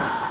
Bye.